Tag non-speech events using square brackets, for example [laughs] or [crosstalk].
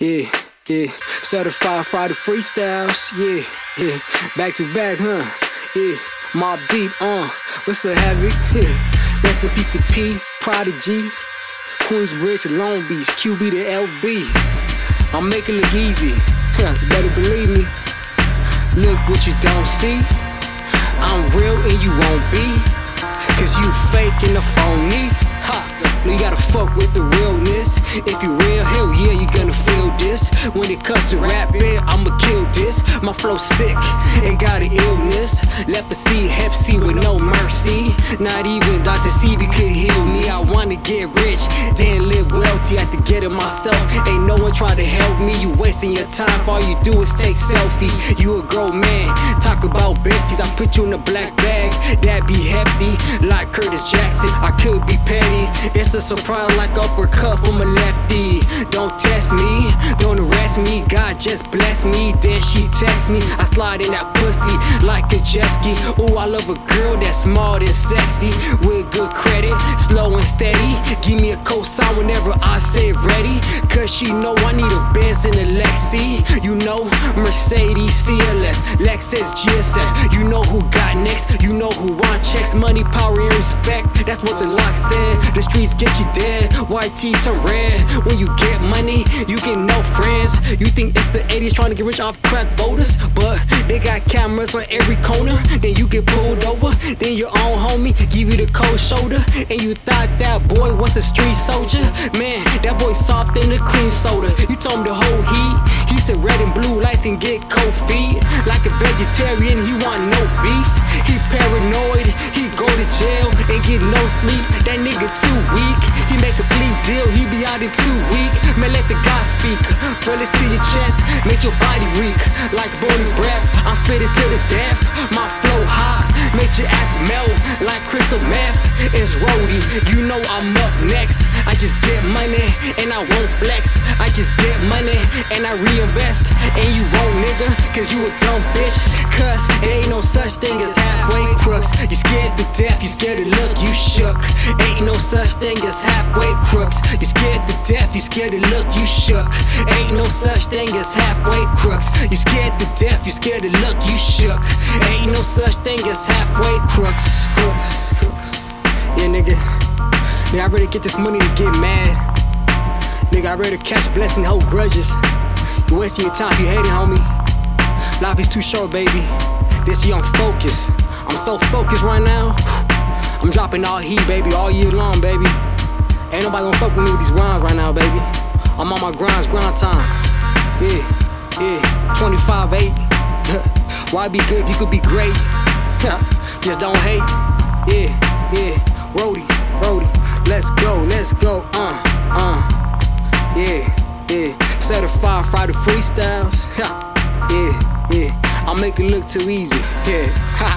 Yeah, yeah. Certified Friday freestyles. Yeah, yeah. Back to back, huh? Yeah. My beat, uh. What's up, Havoc? Yeah. Rest in peace to P, Prodigy. Queensbridge to Long Beach, QB to LB. I'm making it easy. Huh, better believe me. Look what you don't see. I'm real and you won't be. Cause you fake and a phony. Ha, you gotta fuck with the realness. If you real, hell yeah, you gonna feel this. When it comes to rapping, I'ma kill this. My flow sick and got an illness. Leprosy, hep C with no mercy. Not even Dr. Sebi could heal me. I wanna get rich, then live wealthy. I have to get it myself. Ain't no one try to help me. You wasting your time. All you do is take selfies. You a grown man. Talk about besties. I put you in a black bag. That be hefty, like Curtis Jackson. I could be petty. It's a surprise like uppercut from a lefty. Don't test me, don't arrest me. God just bless me. Then she text me. I slide in that pussy like a jet ski. Ooh, I love a girl that's smart and sexy. With good credit, slow and steady. Give me a cosign whenever I say ready. Cause she know I need a Benz and a Lexi. You know, Mercedes CLS, Lexus GSX. You know who got next, you know who want checks. Money, power, and respect. That's what the LOX said. The streets get you dead. Tee turn red. When you get money, you get no friends. You think it's the 80s trying to get rich off crack voters, but they got cameras on every corner. Then you get pulled over. Then you're own homie give you the cold shoulder, and you thought that boy was a street soldier. Man, that boy soft in the cream soda. You told him the whole heat. He said red and blue lights and get cold feet. Like a vegetarian, he want no beef. He paranoid. He go to jail and get no sleep. That nigga too weak. He make a plea deal. He be out in two week. Man, let the God speak. Bullets to your chest, make your body weak. Like bony breath, I'm spitting to the death. My You know I'm up next. I just get money and I won't flex. I just get money and I reinvest. And you won't, nigga, cause you a dumb bitch. It ain't no such thing as halfway crooks. You scared to death, you scared to look, you shook. Ain't no such thing as halfway crooks. You scared to death, you scared to look, you shook. Ain't no such thing as halfway crooks. You scared to death, you scared to look, you shook. Ain't no such thing as halfway. Crooks, crooks. Yeah, nigga. Nigga, I ready to get this money to get mad. Nigga, I ready to catch blessing, hold grudges. You wasting your time you hating, homie. Life is too short, baby. This year I'm focused. I'm so focused right now. I'm dropping all heat, baby, all year long, baby. Ain't nobody gonna fuck with me with these rhymes right now, baby. I'm on my grinds, grind time. Yeah, yeah. 25 8. [laughs] Why be good if you could be great? [laughs] Just don't hate. Yeah, yeah. Let's go, let's go. Uh, uh. Yeah, yeah. Certified Friday freestyles. yeah, yeah. I make it look too easy. Yeah.